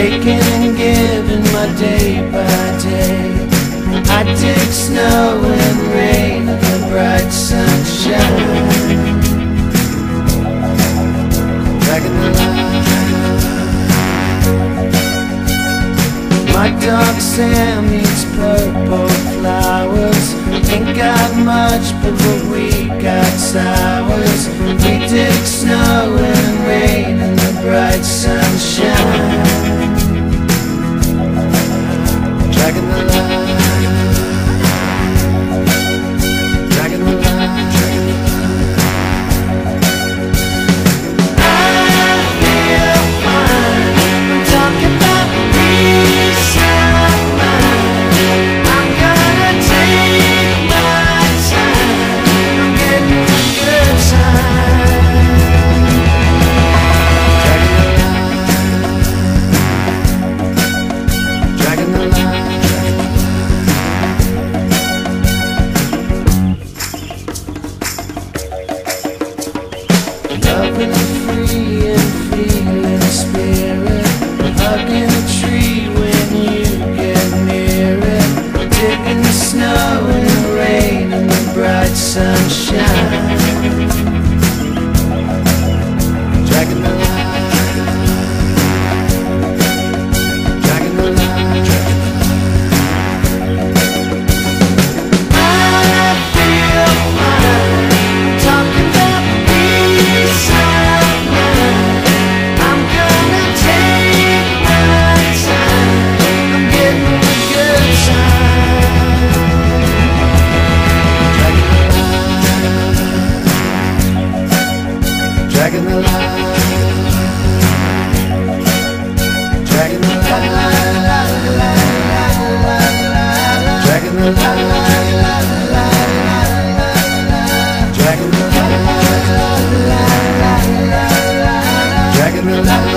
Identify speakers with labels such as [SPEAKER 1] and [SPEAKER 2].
[SPEAKER 1] taking and giving my day by day. I take snow and rain and bright sunshine. Back in the line. My dog Sam eats purple flowers. Ain't got much, but what we got sours. up and free and feeling space. in the light.